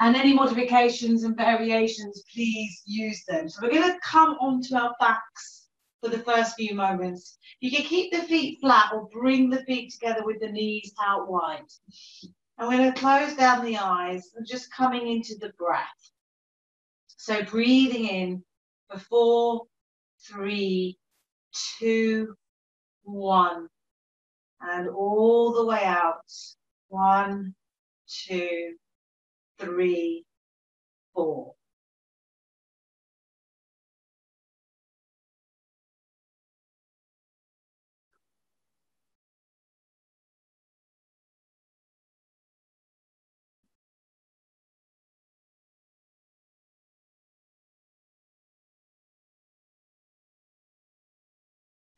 And any modifications and variations, please use them. So we're going to come onto our backs for the first few moments. You can keep the feet flat or bring the feet together with the knees out wide. And we're going to close down the eyes and just coming into the breath. So breathing in for four, three, two, one. And all the way out. One, two, three, four.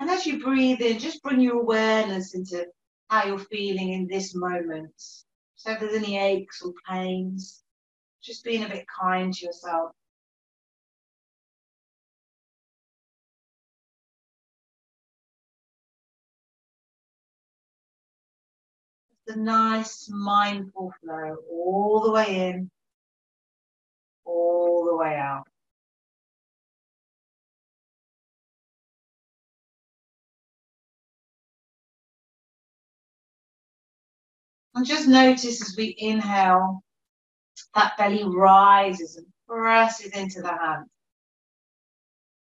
And as you breathe in, just bring your awareness into how you're feeling in this moment. So if there's any aches or pains, just being a bit kind to yourself. It's a nice mindful flow all the way in, all the way out. And just notice as we inhale, that belly rises and presses into the hand.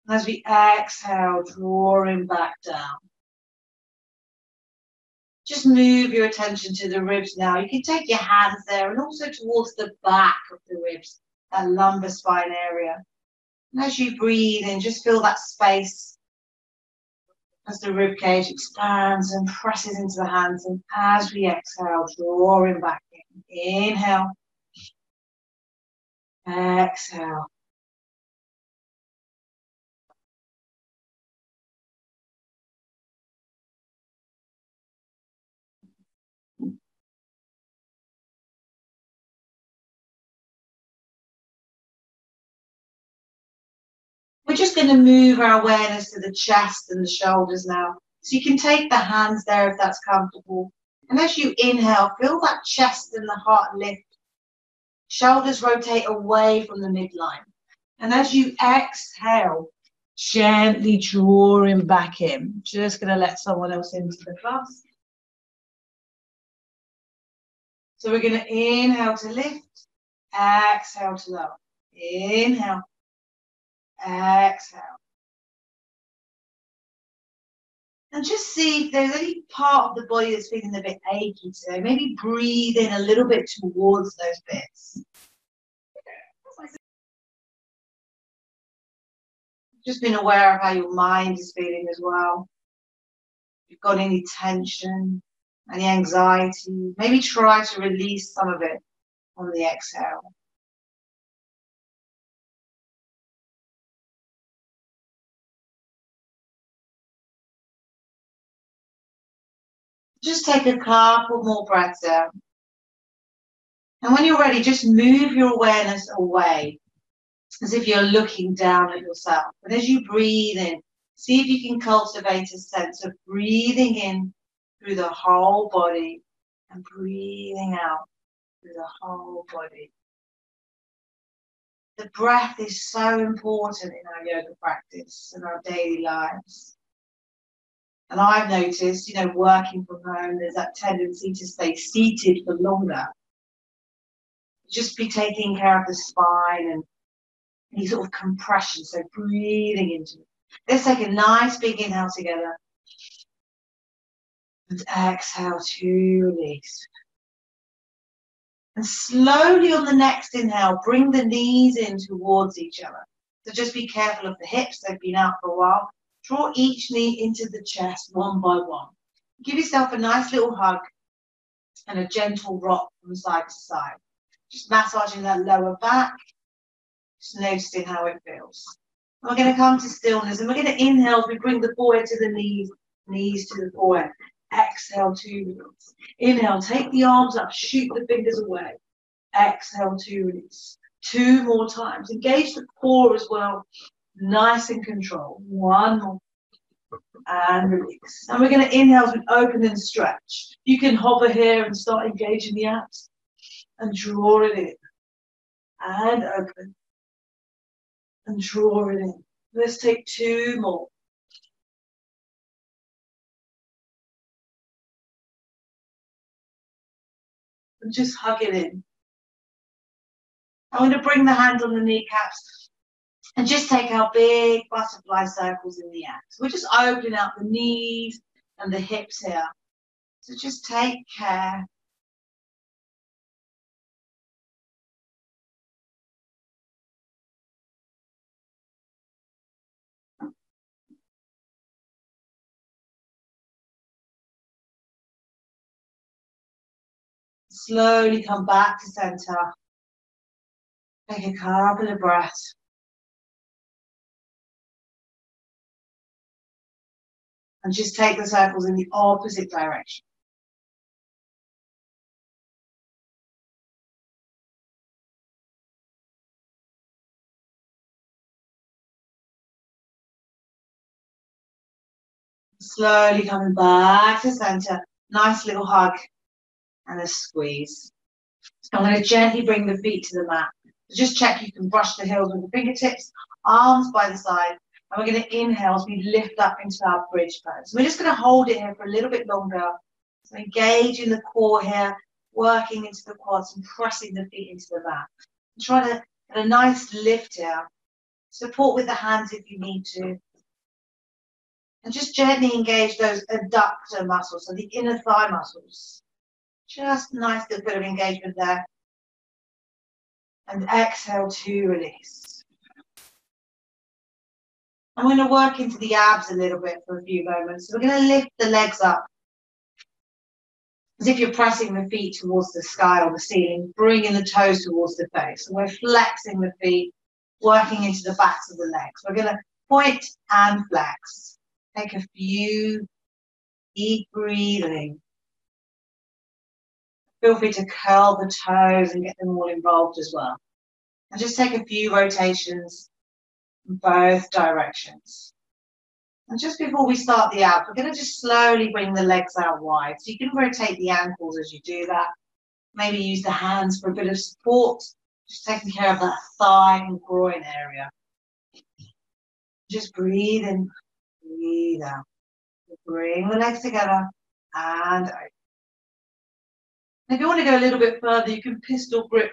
And as we exhale, drawing back down. Just move your attention to the ribs now. You can take your hands there and also towards the back of the ribs, that lumbar spine area. And as you breathe in, just feel that space as the rib cage expands and presses into the hands. And as we exhale, drawing back in. Inhale. Exhale. We're just going to move our awareness to the chest and the shoulders now. So you can take the hands there if that's comfortable. And as you inhale, feel that chest and the heart lift. Shoulders rotate away from the midline. And as you exhale, gently drawing back in. Just going to let someone else into the class. So we're going to inhale to lift, exhale to lower. Inhale, Exhale. And just see if there's any part of the body that's feeling a bit achy today. Maybe breathe in a little bit towards those bits. Just being aware of how your mind is feeling as well. If you've got any tension, any anxiety, maybe try to release some of it on the exhale. Just take a couple more breaths in. And when you're ready, just move your awareness away as if you're looking down at yourself. And as you breathe in, see if you can cultivate a sense of breathing in through the whole body and breathing out through the whole body. The breath is so important in our yoga practice and our daily lives. And I've noticed, you know, working from home, there's that tendency to stay seated for longer. Just be taking care of the spine and any sort of compression. So breathing into it. Let's take a nice big inhale together. And exhale to release. And slowly on the next inhale, bring the knees in towards each other. So just be careful of the hips, they've been out for a while. Draw each knee into the chest one by one. Give yourself a nice little hug and a gentle rock from side to side. Just massaging that lower back, just noticing how it feels. And we're going to come to stillness and we're going to inhale as we bring the forehead to the knees, knees to the forehead. Exhale, two release. Inhale, take the arms up, shoot the fingers away. Exhale, two release. Two more times. Engage the core as well nice and controlled. One. And release. And we're going to inhale as we open and stretch. You can hover here and start engaging the abs and draw it in. and open. And draw it in. Let's take two more. And just hug it in. I'm going to bring the hands on the kneecaps and just take our big butterfly circles in the air. We're just opening up the knees and the hips here. So just take care Slowly come back to center. Take a couple of breaths. And just take the circles in the opposite direction. Slowly coming back to center. Nice little hug and a squeeze. I'm going to gently bring the feet to the mat. Just check you can brush the heels with the fingertips, arms by the side. And we're going to inhale as we lift up into our bridge pose. We're just going to hold it here for a little bit longer. So engage in the core here, working into the quads and pressing the feet into the mat. try to get a nice lift here. Support with the hands if you need to. And just gently engage those adductor muscles, so the inner thigh muscles. Just nice little bit of engagement there. And exhale to release. I'm going to work into the abs a little bit for a few moments. So we're going to lift the legs up as if you're pressing the feet towards the sky or the ceiling, bringing the toes towards the face. And we're flexing the feet, working into the backs of the legs. We're going to point and flex. Take a few deep breathing. Feel free to curl the toes and get them all involved as well. And just take a few rotations both directions. And just before we start the out, we're going to just slowly bring the legs out wide. So you can rotate the ankles as you do that. Maybe use the hands for a bit of support, just taking care of that thigh and groin area. Just breathe in, breathe out. Bring the legs together and out. If you want to go a little bit further, you can pistol grip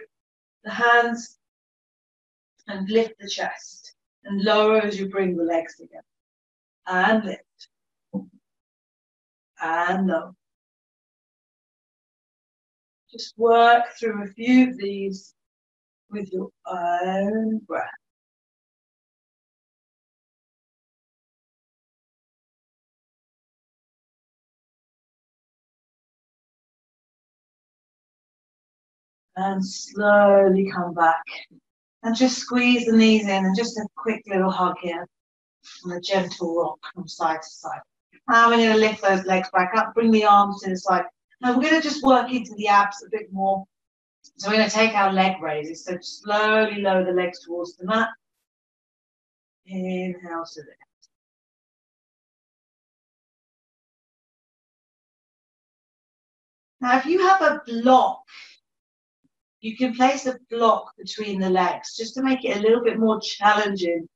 the hands and lift the chest and lower as you bring the legs together. And lift. And lower. Just work through a few of these with your own breath. and slowly come back. And just squeeze the knees in and just a quick little hug here and a gentle rock from side to side. And we're going to lift those legs back up, bring the arms to the side. Now we're going to just work into the abs a bit more. So we're going to take our leg raises. So slowly lower the legs towards the mat. Inhale to the Now, if you have a block you can place a block between the legs just to make it a little bit more challenging.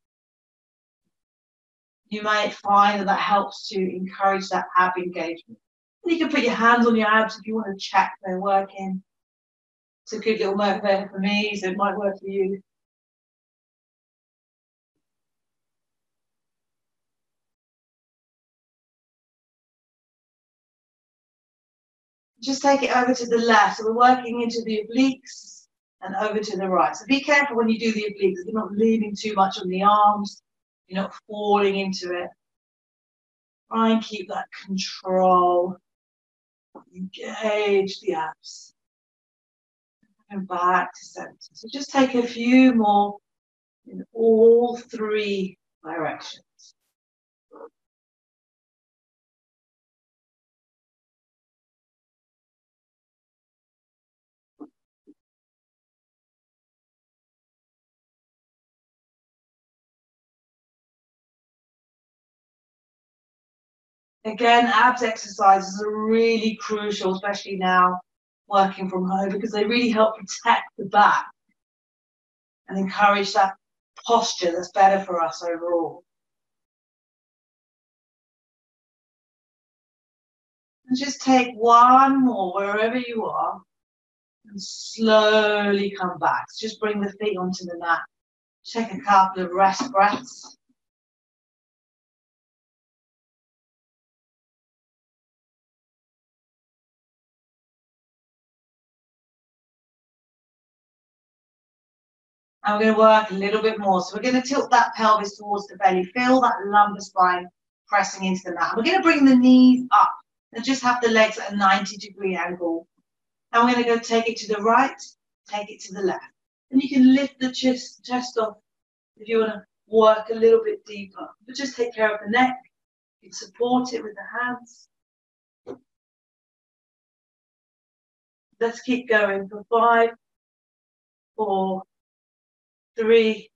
You might find that that helps to encourage that ab engagement. And you can put your hands on your abs if you want to check they're working. It's a good little motivator for me, so it might work for you. Just take it over to the left. So we're working into the obliques and over to the right. So be careful when you do the obliques. You're not leaning too much on the arms. You're not falling into it. Try and keep that control. Engage the abs. And back to center. So just take a few more in all three directions. Again, abs exercises are really crucial, especially now working from home, because they really help protect the back. and encourage that posture that's better for us overall. And just take one more wherever you are and slowly come back. Just bring the feet onto the mat. Take a couple of rest breaths. And we're going to work a little bit more. So we're going to tilt that pelvis towards the belly. Feel that lumbar spine pressing into the mat. We're going to bring the knees up and just have the legs at a 90 degree angle. And we're going to go take it to the right, take it to the left. And you can lift the chest, chest off if you want to work a little bit deeper. But just take care of the neck. You can support it with the hands. Let's keep going for five, four, three,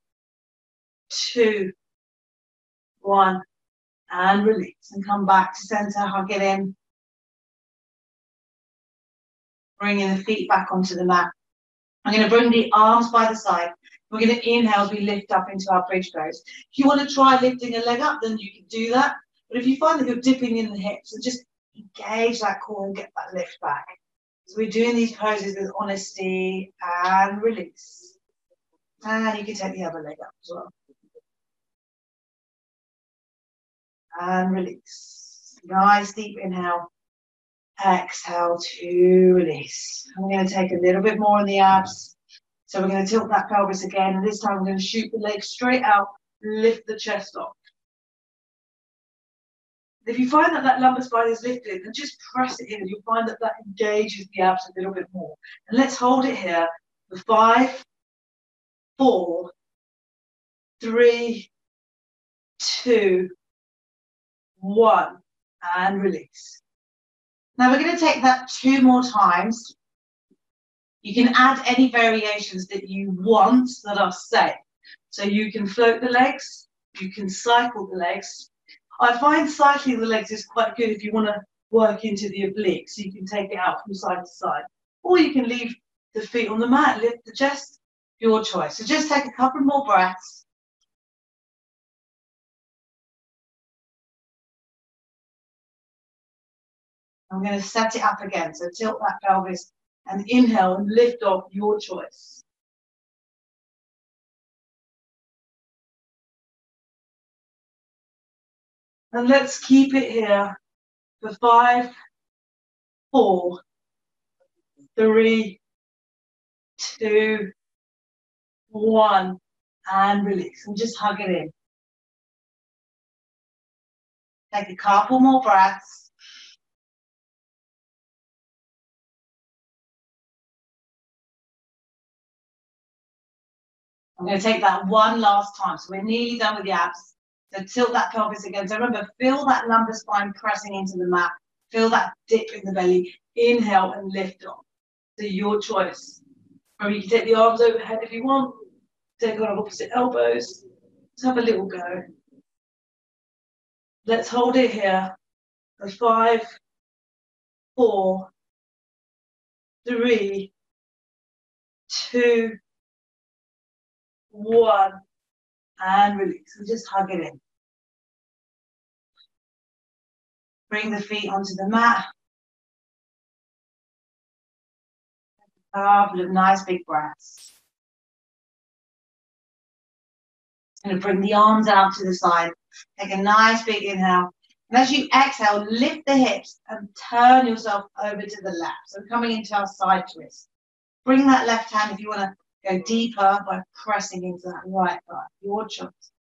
two, one, and release. And come back to center, hug it in. Bringing the feet back onto the mat. I'm going to bring the arms by the side. We're going to inhale as we lift up into our bridge pose. If you want to try lifting a leg up, then you can do that. But if you find that you're dipping in the hips, then just engage that core and get that lift back. So we're doing these poses with honesty and release. And you can take the other leg up as well. And release. Nice deep inhale. Exhale to release. I'm going to take a little bit more on the abs. So we're going to tilt that pelvis again. And this time I'm going to shoot the leg straight out, lift the chest up. If you find that that lumbar spine is lifted, then just press it in. You'll find that that engages the abs a little bit more. And let's hold it here for five, four, three, two, one, and release. Now we're going to take that two more times. You can add any variations that you want that are safe. So you can float the legs, you can cycle the legs. I find cycling the legs is quite good if you want to work into the obliques. So you can take it out from side to side. Or you can leave the feet on the mat, lift the chest, your choice. So just take a couple more breaths. I'm going to set it up again. So tilt that pelvis and inhale and lift off your choice. And let's keep it here for five, four, three, two, one, and release. And just hug it in. Take a couple more breaths. I'm going to take that one last time. So we're nearly done with the abs. So tilt that pelvis again. So remember, feel that lumbar spine pressing into the mat. Feel that dip in the belly. Inhale and lift off. So your choice. Or you can take the arms overhead if you want. Take on opposite elbows. Let's have a little go. Let's hold it here five, four, three, two, one, and release. And just hug it in. Bring the feet onto the mat. Of nice big breaths. And bring the arms out to the side. Take a nice big inhale. And as you exhale, lift the hips and turn yourself over to the left. So coming into our side twist. Bring that left hand if you want to go deeper by pressing into that right thigh. Your choice.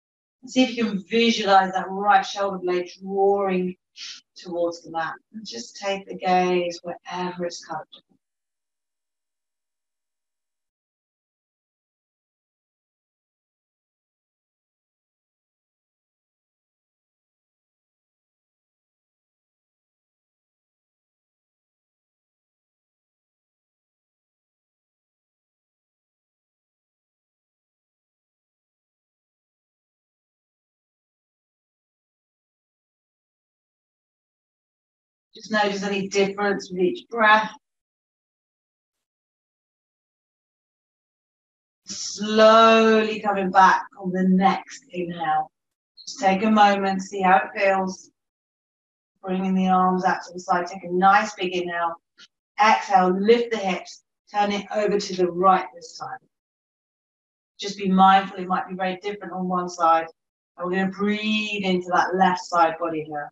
And see if you can visualize that right shoulder blade drawing towards the mat. And just take the gaze wherever it's comfortable. Just notice any difference with each breath. Slowly coming back on the next inhale. Just take a moment, see how it feels. Bringing the arms out to the side. Take a nice big inhale. Exhale, lift the hips. Turn it over to the right this time. Just be mindful, it might be very different on one side. And we're going to breathe into that left side body here.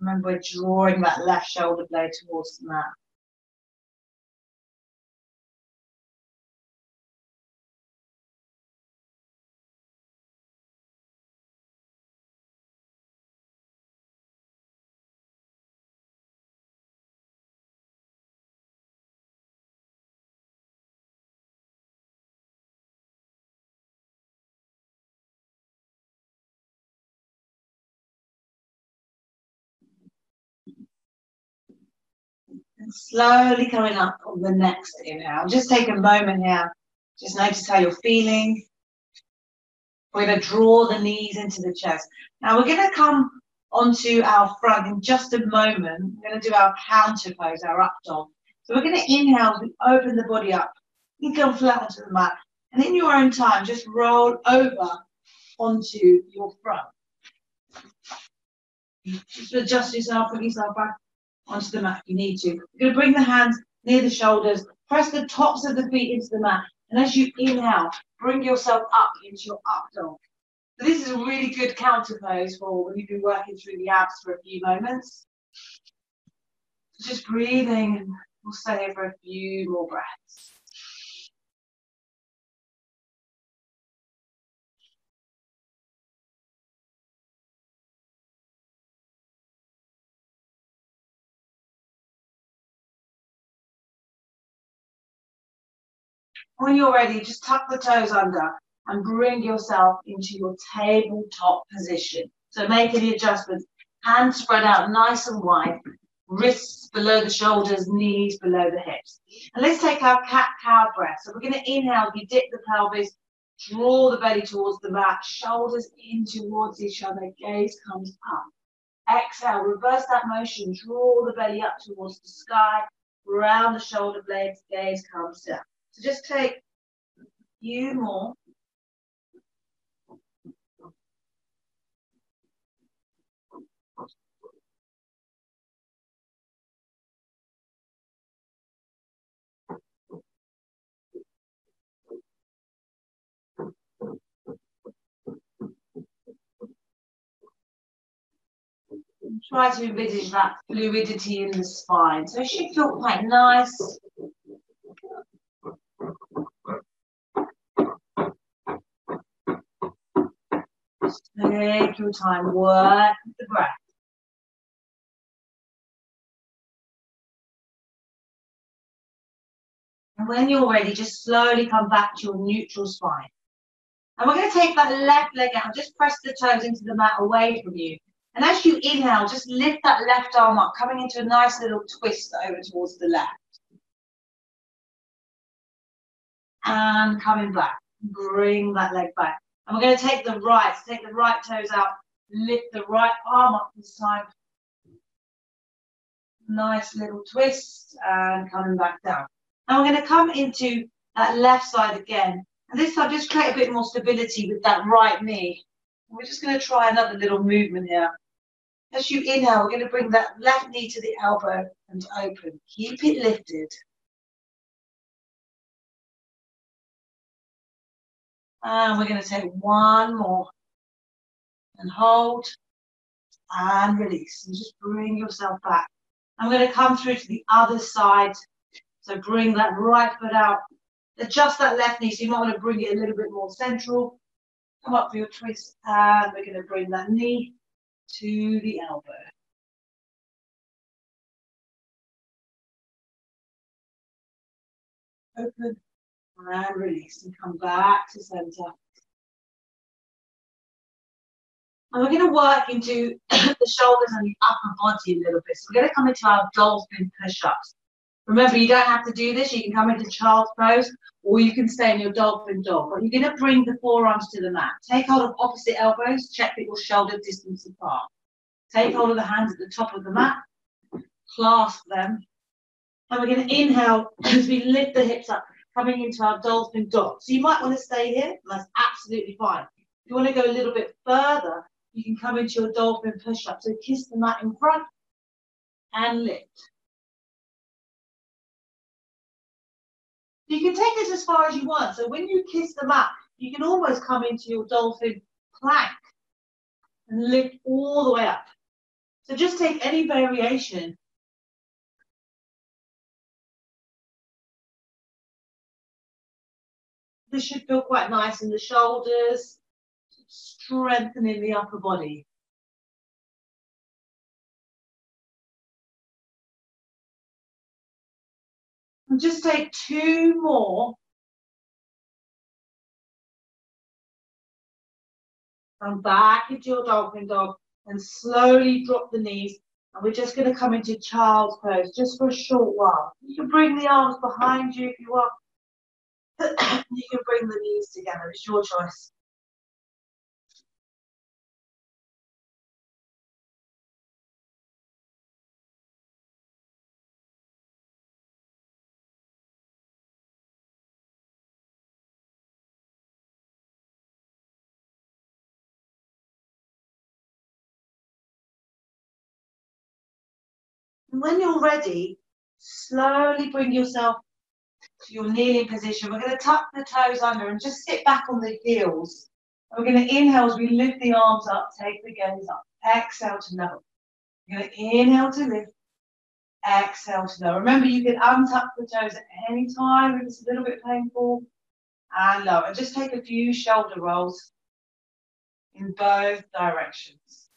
Remember, drawing that left shoulder blade towards the mat. And slowly coming up on the next inhale. Just take a moment here. Just notice how you're feeling. We're going to draw the knees into the chest. Now we're going to come onto our front in just a moment. We're going to do our counter pose, our up dog. So we're going to inhale as we open the body up. You can come flat onto the mat. And in your own time, just roll over onto your front. Just adjust yourself, bring yourself back onto the mat if you need to. You're going to bring the hands near the shoulders, press the tops of the feet into the mat, and as you inhale, bring yourself up into your up dog. So this is a really good counter pose for when you've been working through the abs for a few moments. Just breathing, we'll stay for a few more breaths. When you're ready, just tuck the toes under and bring yourself into your tabletop position. So make any adjustments. Hands spread out nice and wide. Wrists below the shoulders, knees below the hips. And let's take our cat-cow breath. So we're going to inhale, we dip the pelvis, draw the belly towards the mat, shoulders in towards each other, gaze comes up. Exhale, reverse that motion, draw the belly up towards the sky, round the shoulder blades, gaze comes down. So just take a few more. Try to envisage that fluidity in the spine. So it should feel quite nice Take your time, work with the breath. And when you're ready, just slowly come back to your neutral spine. And we're going to take that left leg out, just press the toes into the mat away from you. And as you inhale, just lift that left arm up, coming into a nice little twist over towards the left. And coming back. Bring that leg back. And we're going to take the right, take the right toes out, lift the right arm up this time. Nice little twist and coming back down. Now we're going to come into that left side again. And this time just create a bit more stability with that right knee. We're just going to try another little movement here. As you inhale, we're going to bring that left knee to the elbow and open. Keep it lifted. And we're going to take one more. And hold. And release. And just bring yourself back. I'm going to come through to the other side. So bring that right foot out. Adjust that left knee. So you might want to bring it a little bit more central. Come up for your twist. And we're going to bring that knee to the elbow. Open and release and come back to center. And we're going to work into the shoulders and the upper body a little bit. So we're going to come into our dolphin push-ups. Remember, you don't have to do this. You can come into child's pose or you can stay in your dolphin dog. But you're going to bring the forearms to the mat. Take hold of opposite elbows. Check that your shoulder distance apart. Take hold of the hands at the top of the mat. Clasp them And we're going to inhale as we lift the hips up, coming into our dolphin dog. So you might want to stay here, and that's absolutely fine. If you want to go a little bit further, you can come into your dolphin push-up. So kiss the mat in front and lift. You can take this as far as you want. So when you kiss the mat, you can almost come into your dolphin plank and lift all the way up. So just take any variation. This should feel quite nice in the shoulders, strengthening the upper body. And just take two more. And back into your dolphin dog and slowly drop the knees. And we're just going to come into child's pose just for a short while. You can bring the arms behind you if you want. You can bring the knees together. It's your choice. When you're ready, slowly bring yourself your kneeling position. We're going to tuck the toes under and just sit back on the heels. We're going to inhale as we lift the arms up, take the gaze up. Exhale to lower. You're going to inhale to lift. Exhale to lower. Remember, you can untuck the toes at any time if it's a little bit painful. And lower. Just take a few shoulder rolls in both directions.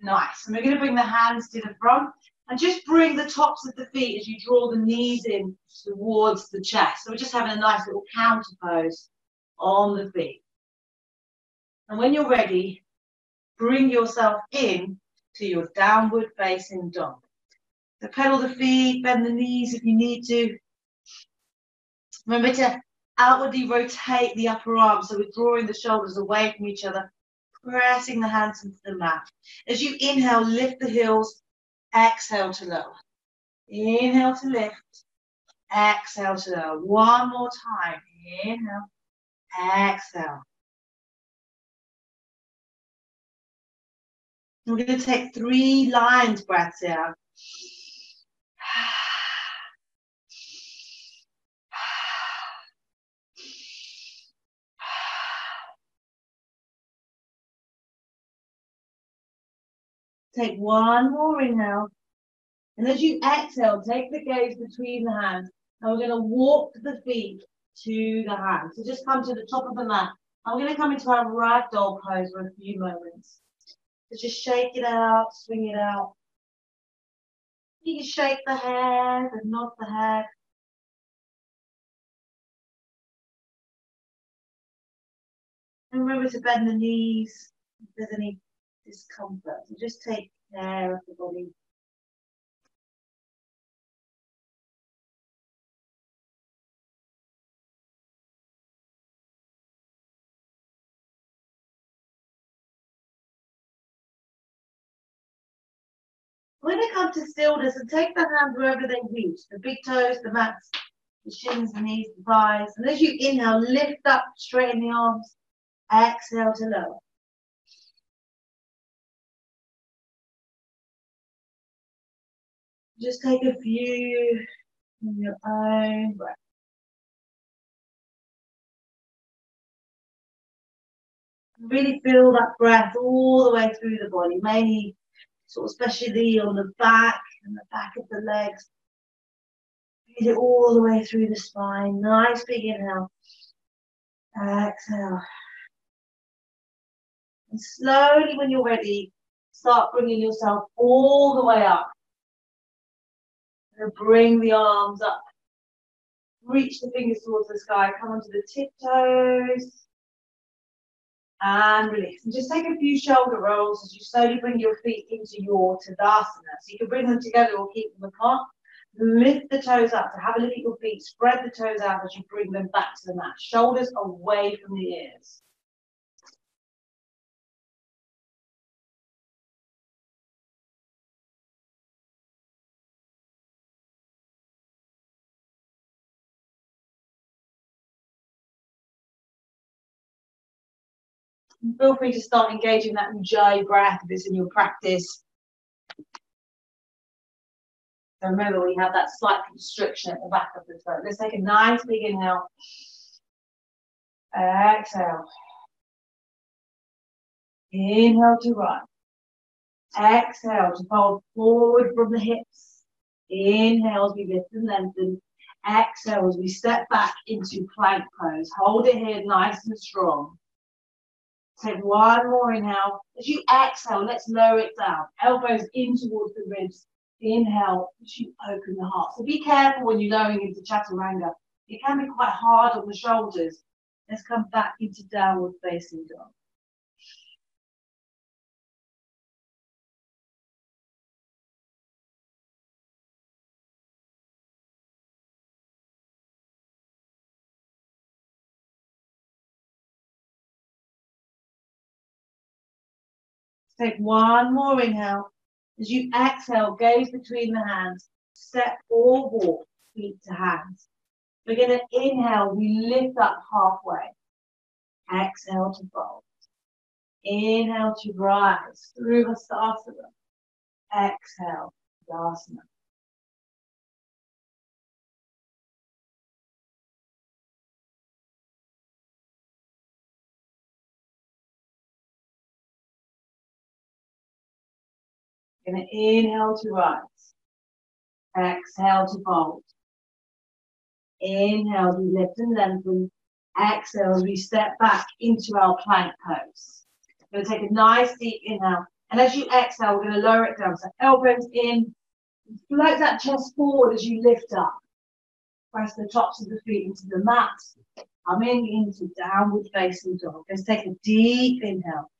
Nice. And we're going to bring the hands to the front and just bring the tops of the feet as you draw the knees in towards the chest. So we're just having a nice little counter pose on the feet. And when you're ready, bring yourself in to your downward facing dog. So pedal the feet, bend the knees if you need to. Remember to outwardly rotate the upper arms so we're drawing the shoulders away from each other pressing the hands into the mat. As you inhale, lift the heels, exhale to lower. Inhale to lift, exhale to lower. One more time. Inhale, exhale. We're going to take three lines breaths here. Take one more inhale. And as you exhale, take the gaze between the hands. And we're going to walk the feet to the hands. So just come to the top of the mat. I'm going to come into our right ragdoll pose for a few moments. So just shake it out, swing it out. You can shake the head and nod the head. And remember to bend the knees if there's any discomfort. So just take care of the body. When it comes to stillness, and take the hands wherever they reach, the big toes, the mats, the shins, the knees, the thighs. And as you inhale, lift up, straighten the arms. Exhale to lower. Just take a few in your own breath. Really feel that breath all the way through the body, mainly sort of especially on the back and the back of the legs. Feel it all the way through the spine. Nice big inhale. Exhale. And slowly, when you're ready, start bringing yourself all the way up bring the arms up. Reach the fingers towards the sky. Come onto the tiptoes. And release. And just take a few shoulder rolls as you slowly bring your feet into your Tadasana. So you can bring them together or keep them apart. Lift the toes up. So have a look at your feet. Spread the toes out as you bring them back to the mat. Shoulders away from the ears. Feel free to start engaging that Ujjayi breath if it's in your practice. So remember, we have that slight constriction at the back of the throat. Let's take a nice big inhale. Exhale. Inhale to rise. Exhale to fold forward from the hips. Inhale as we lift and lengthen. Exhale as we step back into plank pose. Hold it here nice and strong. Take one more inhale. As you exhale, let's lower it down. Elbows in towards the ribs. Inhale as you open the heart. So be careful when you're lowering into chaturanga. It can be quite hard on the shoulders. Let's come back into downward facing dog. Take one more inhale. As you exhale, gaze between the hands. Step or walk, feet to hands. We're going to inhale, we lift up halfway. Exhale to fold. Inhale to rise through the Hastasana. Exhale, Dasana. Going to inhale to rise. Exhale to fold. Inhale, we lift and lengthen. Exhale, as we step back into our plank pose. We're going to take a nice deep inhale. And as you exhale, we're going to lower it down. So elbows in. Float that chest forward as you lift up. Press the tops of the feet into the mat. Coming into downward facing dog. Let's take a deep inhale.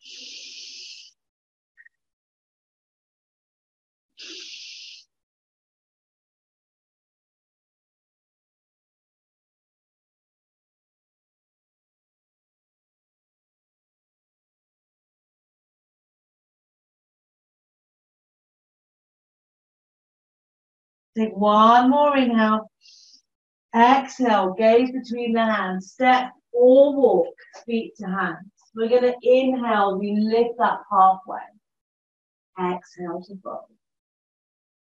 Take one more inhale. Exhale, gaze between the hands. Step or walk, feet to hands. We're going to inhale, we lift up halfway. Exhale to fold.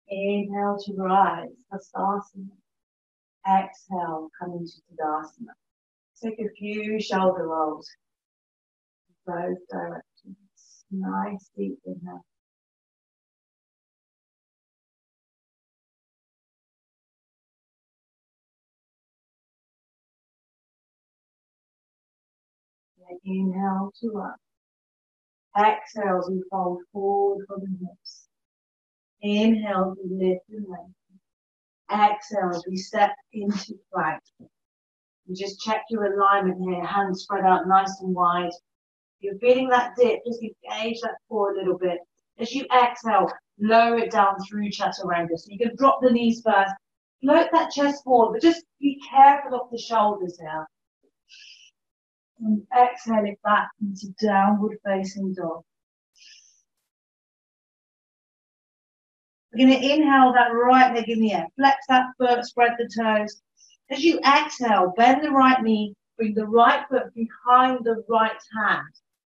Inhale to rise, Hastasana. Exhale, come into Tadasana. Take a few shoulder rolls. Both directions. Nice deep inhale. Inhale to up. Exhale as we fold forward from the hips. Inhale as we lift and lengthen. Exhale as we step into plank. And just check your alignment here. Hands spread out nice and wide. If you're feeling that dip, just engage that core a little bit. As you exhale, lower it down through chaturanga. So you can drop the knees first. Float that chest forward, but just be careful of the shoulders here and exhale it back into downward facing dog. We're going to inhale that right leg in the air. Flex that foot, spread the toes. As you exhale, bend the right knee, bring the right foot behind the right hand.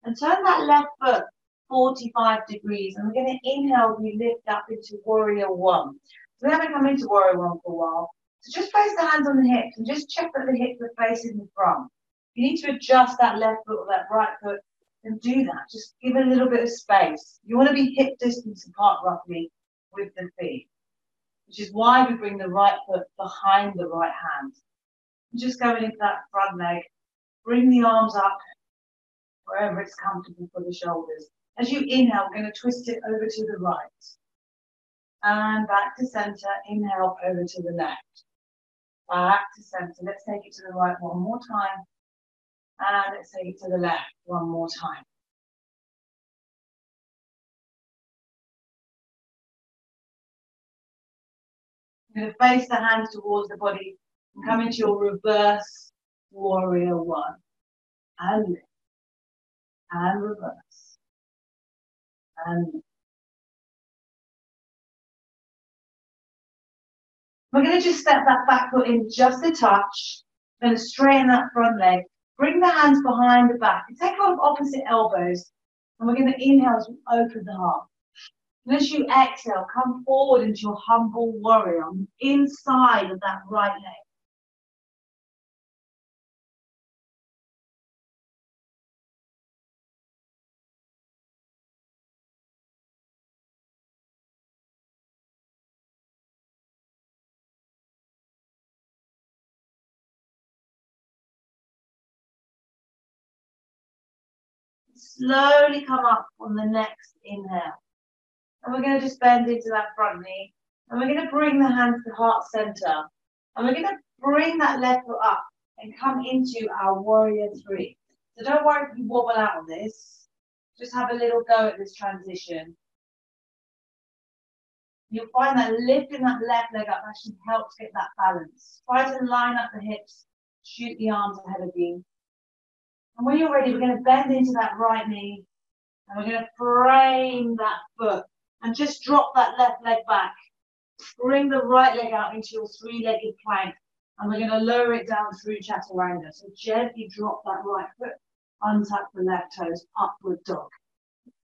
And turn that left foot 45 degrees. And we're going to inhale, we lift up into warrior one. So we haven't come into warrior one for a while. So just place the hands on the hips and just check that the hips are facing the front. You need to adjust that left foot or that right foot and do that. Just give it a little bit of space. You want to be hip distance apart roughly with the feet, which is why we bring the right foot behind the right hand. And just going into that front leg. Bring the arms up wherever it's comfortable for the shoulders. As you inhale, we're going to twist it over to the right. And back to center. Inhale over to the left. Back to center. Let's take it to the right one more time. And it to the left one more time. You're going to face the hands towards the body and come into your reverse warrior one. And lift. And reverse. And lift. We're going to just step that back foot in just a touch. To straighten that front leg Bring the hands behind the back. Take off opposite elbows. And we're going to inhale as we open the heart. And as you exhale, come forward into your humble warrior on the inside of that right leg. Slowly come up on the next inhale. And we're going to just bend into that front knee. And we're going to bring the hands to heart center. And we're going to bring that left foot up and come into our warrior three. So don't worry if you wobble out on this. Just have a little go at this transition. You'll find that lifting that left leg up actually helps get that balance. Try to line up the hips, shoot the arms ahead of you. And when you're ready, we're going to bend into that right knee and we're going to frame that foot and just drop that left leg back. Bring the right leg out into your three-legged plank and we're going to lower it down through chaturanga. So gently drop that right foot, untuck the left toes, upward dog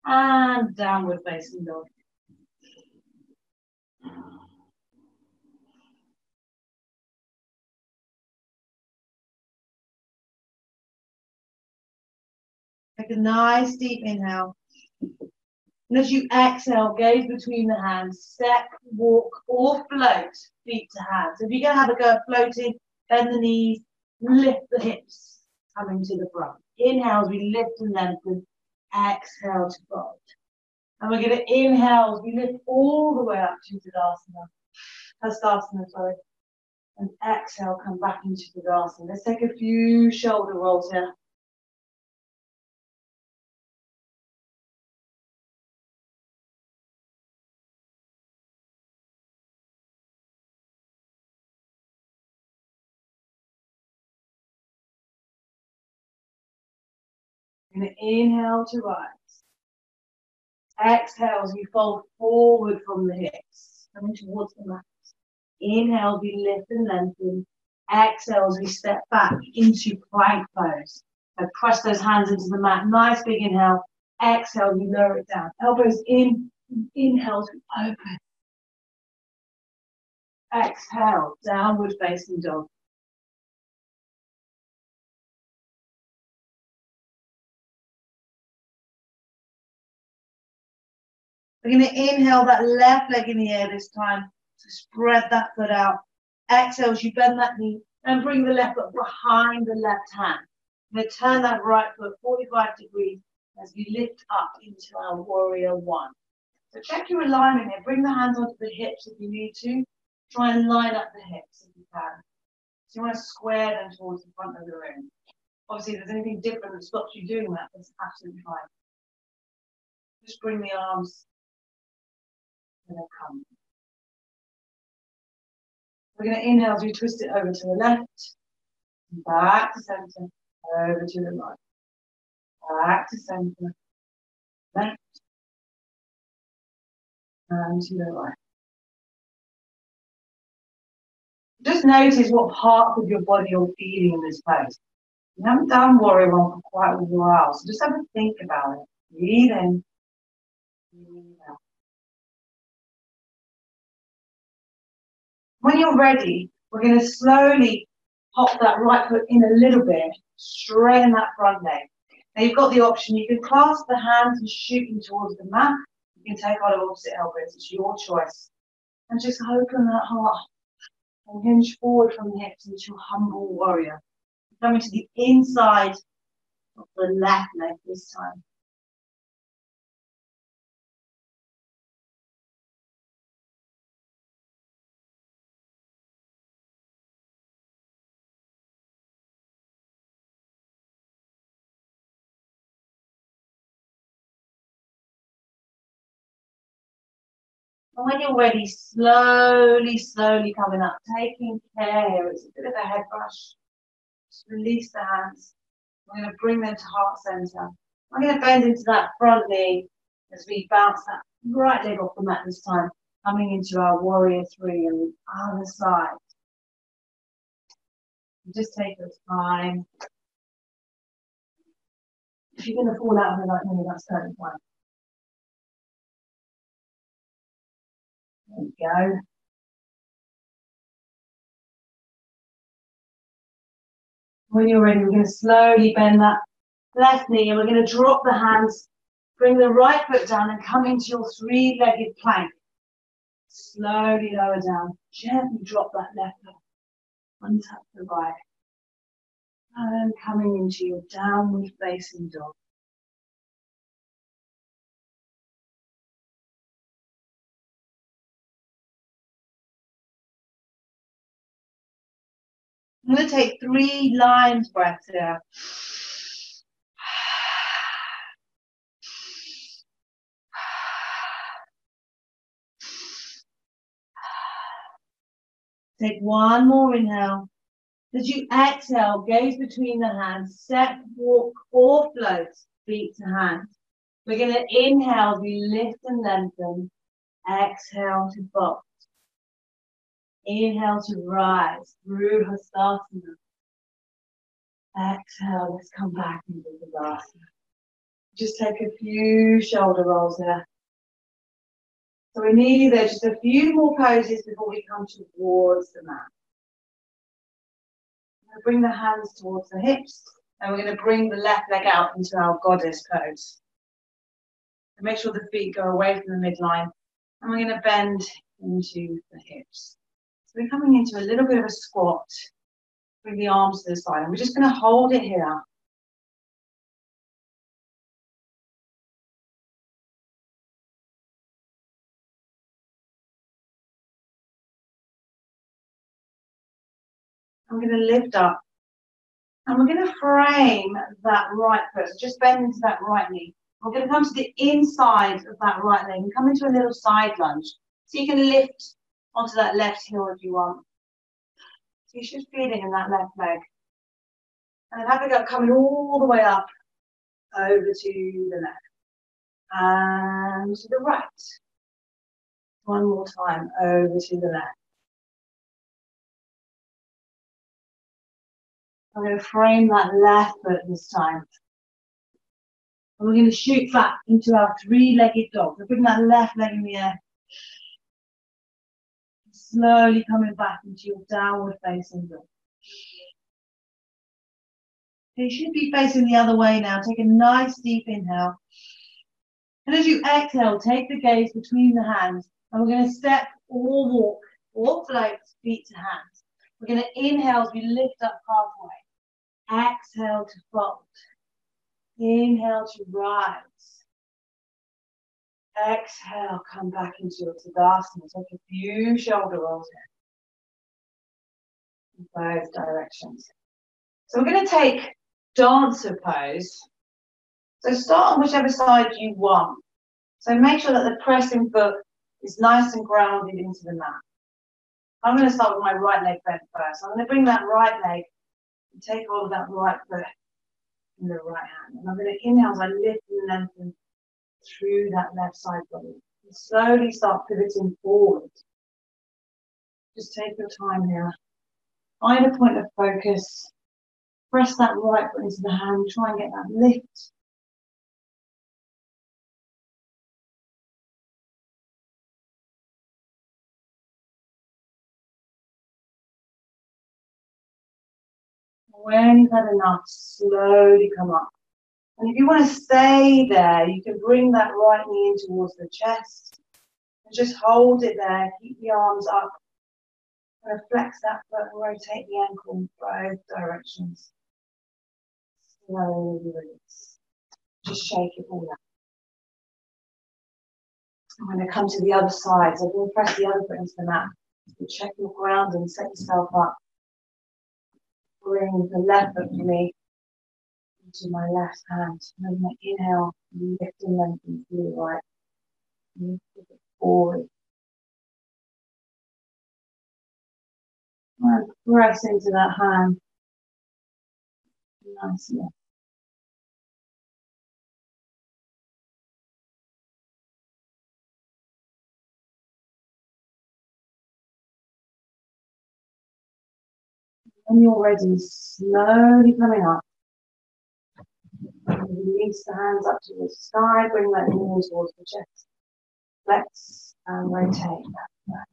and downward facing dog. Take a nice deep inhale. And as you exhale, gaze between the hands, step, walk, or float feet to hands. If you're going to have a go at floating, bend the knees, lift the hips, coming to the front. Inhale as we lift and lengthen. Exhale to fold. And we're going to inhale as we lift all the way up to Tadasana. Hastasana, sorry. And exhale, come back into Tadasana. Let's take a few shoulder rolls here. Inhale to rise. Exhale as you fold forward from the hips, coming towards the mat. Inhale, we lift and lengthen. Exhale as we step back into plank pose. So press those hands into the mat. Nice big inhale. Exhale, you lower it down. Elbows in. Inhale to open. Exhale, downward facing dog. We're going to inhale that left leg in the air this time. So spread that foot out. Exhale as you bend that knee and bring the left foot behind the left hand. To turn that right foot 45 degrees as we lift up into our warrior one. So check your alignment here. Bring the hands onto the hips if you need to. Try and line up the hips if you can. So you want to square them towards the front of the room. Obviously, if there's anything different that stops you doing that, that's absolutely fine. Just bring the arms going to come. We're going to inhale as we twist it over to the left, back to center, over to the right, back to center, left, and to the right. Just notice what parts of your body you're feeling in this pose. You haven't done warrior one for quite a while, so just have a think about it. Breathe in, breathe out. When you're ready, we're going to slowly pop that right foot in a little bit, straighten that front leg. Now you've got the option, you can clasp the hands and shooting towards the mat. You can take out of opposite elbows, it's your choice. And just open that heart and hinge forward from the hips into your humble warrior. Coming to the inside of the left leg this time. And when you're ready, slowly, slowly coming up, taking care. It's a bit of a head brush. Just release the hands. I'm going to bring them to heart center. I'm going to bend into that front knee as we bounce that right leg off the mat this time, coming into our warrior three on the other side. just take your time. If you're going to fall out of it like me, that's totally fine. We go. When you're ready, we're going to slowly bend that left knee and we're going to drop the hands, bring the right foot down and come into your three-legged plank. Slowly lower down. Gently drop that left foot. Untap the right. And coming into your downward facing dog. I'm going to take three lines breaths here. Take one more inhale. As you exhale, gaze between the hands, step, walk, or float, feet to hands. We're going to inhale, we lift and lengthen. Exhale to box. Inhale to rise through Hastasana. Exhale, let's come back into the Tadasana. Just take a few shoulder rolls there. So we're nearly there, just a few more poses before we come towards the mat. Bring the hands towards the hips, and we're going to bring the left leg out into our goddess pose. And make sure the feet go away from the midline, and we're going to bend into the hips. We're coming into a little bit of a squat. Bring the arms to the side, and we're just going to hold it here I'm going to lift up. And we're going to frame that right foot. So just bend into that right knee. We're going to come to the inside of that right leg and come into a little side lunge. So you can lift onto that left heel if you want. So you're just feeling in that left leg. And then have a go coming all the way up over to the left. And to the right. One more time over to the left. I'm going to frame that left foot this time. And we're going to shoot back into our three-legged dog. So bring that left leg in the air. Slowly coming back into your downward facing dog. You should be facing the other way now. Take a nice deep inhale. And as you exhale, take the gaze between the hands. And we're going to step or walk or float feet to hands. We're going to inhale as we lift up halfway. Exhale to fold. Inhale to rise. Exhale, come back into your Tadasana. Take a few shoulder rolls in both directions. So we're going to take dancer pose. So start on whichever side you want. So make sure that the pressing foot is nice and grounded into the mat. I'm going to start with my right leg bent first. I'm going to bring that right leg and take all of that right foot in the right hand. And I'm going to inhale as I lift and lengthen through that left side body. And slowly start pivoting forward. Just take your time here. Find a point of focus. Press that right foot into the hand. Try and get that lift When you've had enough, slowly come up. And if you want to stay there, you can bring that right knee in towards the chest and just hold it there. Keep the arms up. And flex that foot and rotate the ankle both directions. Slowly release. Just shake it all out. I'm going to come to the other side. So we'll press the other foot into the mat. Check your ground and set yourself up bring the left foot for me into my left hand. And then inhale, lifting lengthen to the right. Lift it forward. And press into that hand. Nicely. When you're ready, slowly coming up. Release the hands up to the sky, bring that knee towards the chest. Flex and um, rotate that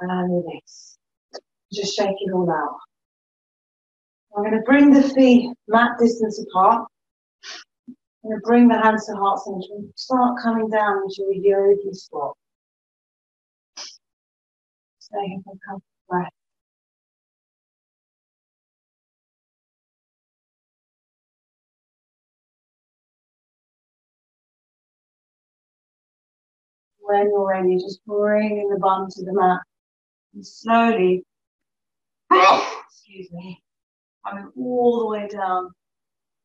And release. Just shake it all out. I'm going to bring the feet mat distance apart. I'm going to bring the hands to heart center and start coming down into a yogi squat. Stay for a couple of breaths. When you're ready, just bring the bum to the mat and slowly, excuse me, coming all the way down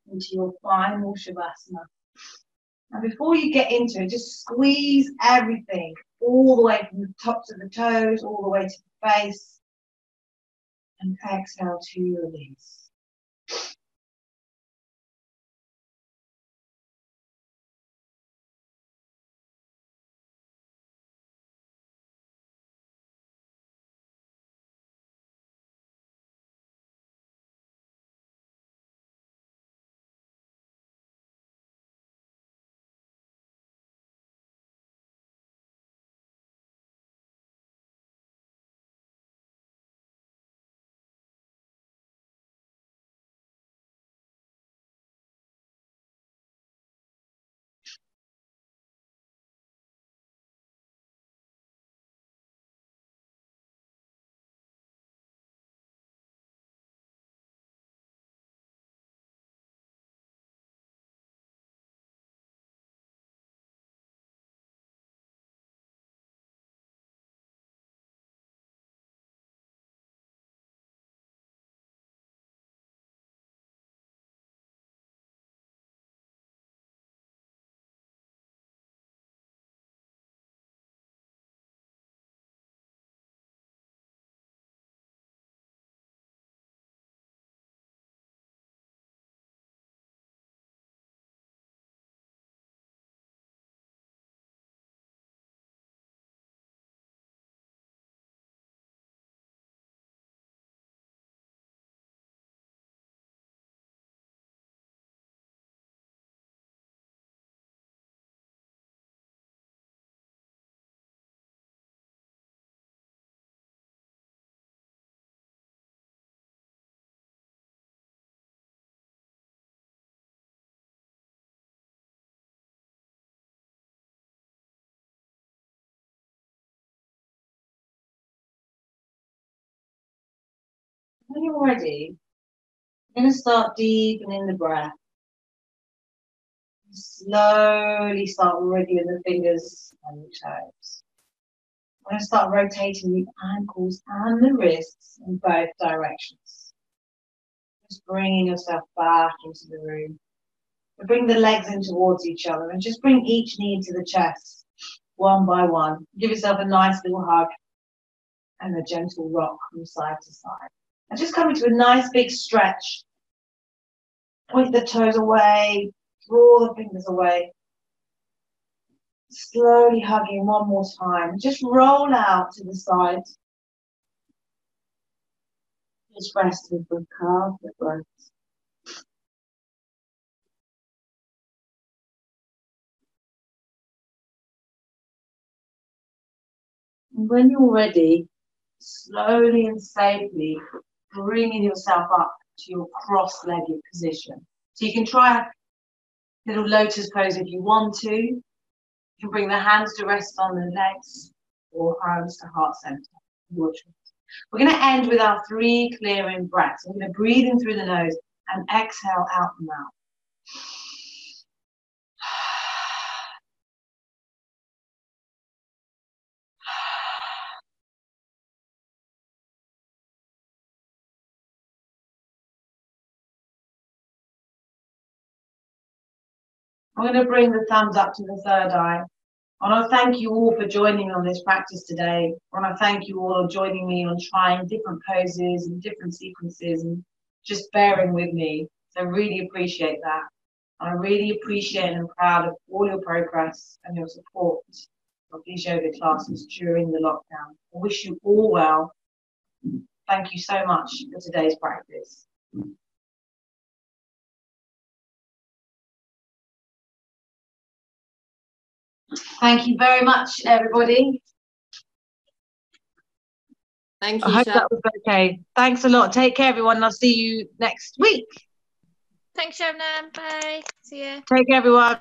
into your final Shavasana. And before you get into it, just squeeze everything all the way from the tops of the toes, all the way to the face. And exhale to release. When you're ready, I'm going to start deepening the breath. Slowly start wriggling the fingers and the toes. I'm going to start rotating the ankles and the wrists in both directions. Just bringing yourself back into the room. bring the legs in towards each other and just bring each knee to the chest one by one. Give yourself a nice little hug and a gentle rock from side to side. And just come into a nice big stretch. Point the toes away, draw the fingers away. Slowly hugging one more time. Just roll out to the side. Just rest with the of breaths. And when you're ready, slowly and safely bringing yourself up to your cross-legged position. So you can try a little lotus pose if you want to. You can bring the hands to rest on the legs or arms to heart center. We're going to end with our three clearing breaths. I'm going to breathe in through the nose and exhale out the mouth. I'm going to bring the thumbs up to the third eye. I want to thank you all for joining on this practice today. I want to thank you all for joining me on trying different poses and different sequences and just bearing with me. So I really appreciate that. I really appreciate and proud of all your progress and your support of these yoga classes during the lockdown. I wish you all well. Thank you so much for today's practice. Thank you very much, everybody. Thank you. I hope that was okay. Thanks a lot. Take care, everyone. I'll see you next week. Thanks, Shabnam. Bye. See you. Take care, everyone.